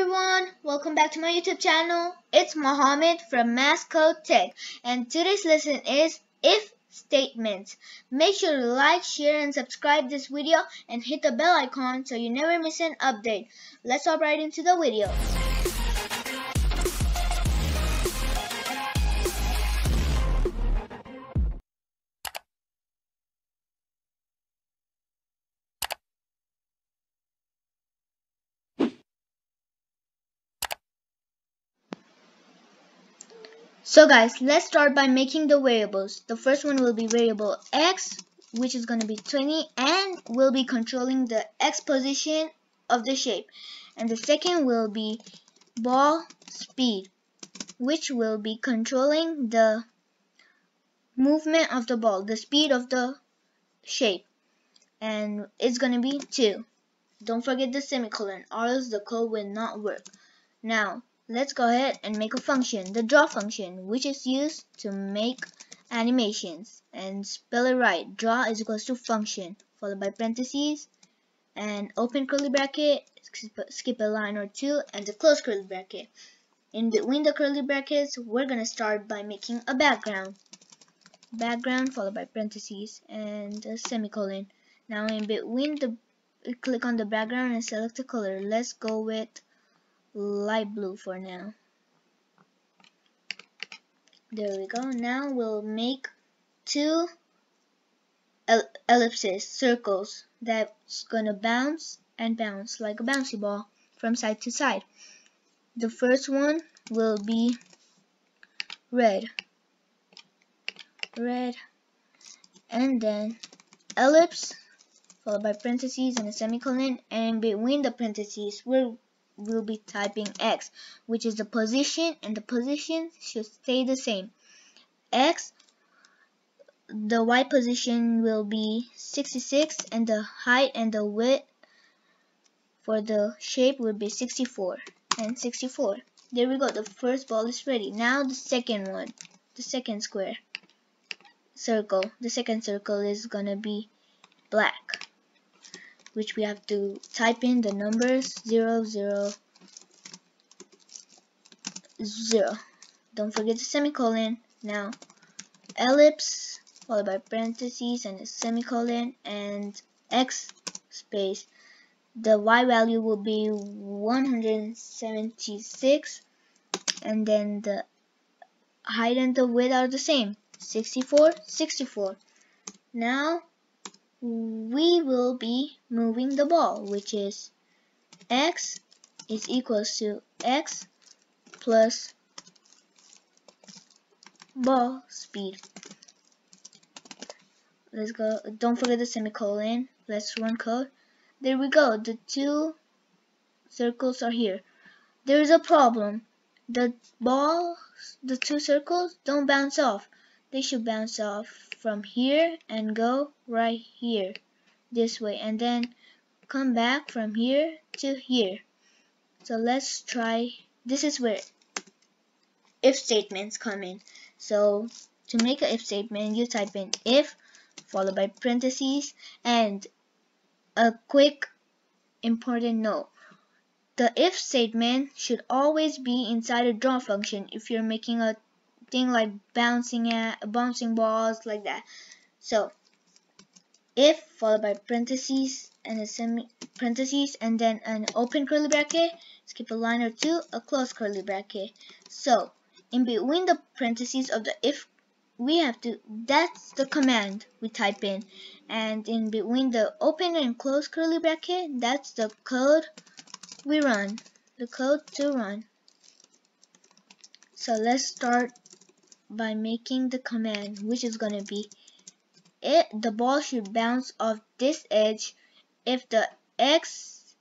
everyone, welcome back to my YouTube channel. It's Mohammed from MAS Code Tech and today's lesson is if statements. Make sure to like, share and subscribe this video and hit the bell icon so you never miss an update. Let's hop right into the video. So guys, let's start by making the variables. The first one will be variable x, which is going to be 20 and will be controlling the x position of the shape. And the second will be ball speed, which will be controlling the movement of the ball, the speed of the shape. And it's going to be 2. Don't forget the semicolon, or else the code will not work. Now, let's go ahead and make a function, the draw function, which is used to make animations. And spell it right, draw is equals to function, followed by parentheses, and open curly bracket, skip a line or two, and the close curly bracket. In between the curly brackets, we're to start by making a background. Background followed by parentheses and a semicolon. Now in between the click on the background and select the color. Let's go with light blue for now. There we go. Now we'll make two ellipses, circles, that's gonna bounce and bounce like a bouncy ball from side to side. The first one will be red, red, and then ellipse followed by parentheses and a semicolon and between the parentheses we'll will be typing x, which is the position, and the position should stay the same. x, the y position will be 66, and the height and the width for the shape will be 64 and 64. There we go, the first ball is ready. Now the second one, the second square circle. The second circle is gonna be black which we have to type in the numbers 0, 0, 0. Don't forget the semicolon. Now, ellipse followed by parentheses and a semicolon and x space. The y value will be 176 and then the height and the width are the same 64 64 now we will be moving the ball, which is x is equals to x plus ball speed. Let's go. Don't forget the semicolon. Let's run code. There we go. The two circles are here. There is a problem. The ball, the two circles don't bounce off. They should bounce off from here and go right here this way and then come back from here to here. So let's try this is where if statements come in. So to make an if statement you type in if followed by parentheses and a quick important note. The if statement should always be inside a draw function if you're making a thing like bouncing at bouncing balls like that. So if followed by parentheses and a semi parentheses and then an open curly bracket, skip a line or two, a close curly bracket. So in between the parentheses of the if we have to that's the command we type in and in between the open and close curly bracket that's the code we run the code to run so let's start by making the command which is going to be it the ball should bounce off this edge. If the x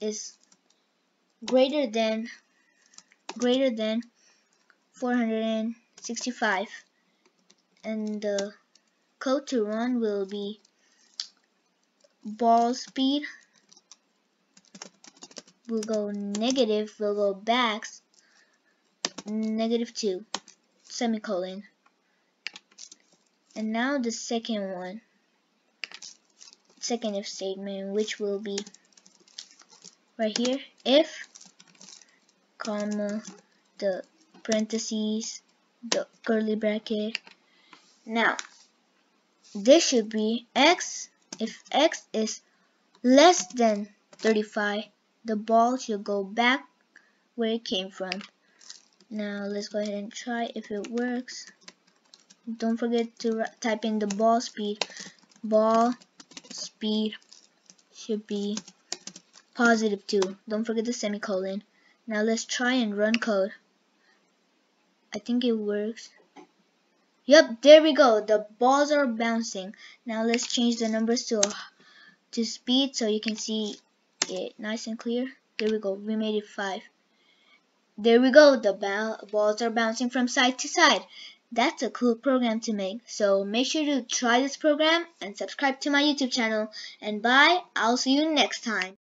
is greater than greater than 465 and the code to run will be ball speed will go negative will go back negative 2 semicolon. And now the second one, second if statement, which will be right here, if comma the parentheses the curly bracket. Now this should be x. If x is less than 35 the ball should go back where it came from now let's go ahead and try if it works. Don't forget to type in the ball speed. Ball speed should be positive too don't forget the semicolon. Now let's try and run code. I think it works. Yep there we go. The balls are bouncing. Now let's change the numbers to to speed so you can see it nice and clear. There we go. We made it 5 there we go the balls are bouncing from side to side that's a cool program to make. So make sure to try this program and subscribe to my YouTube channel. And bye, I'll see you next time.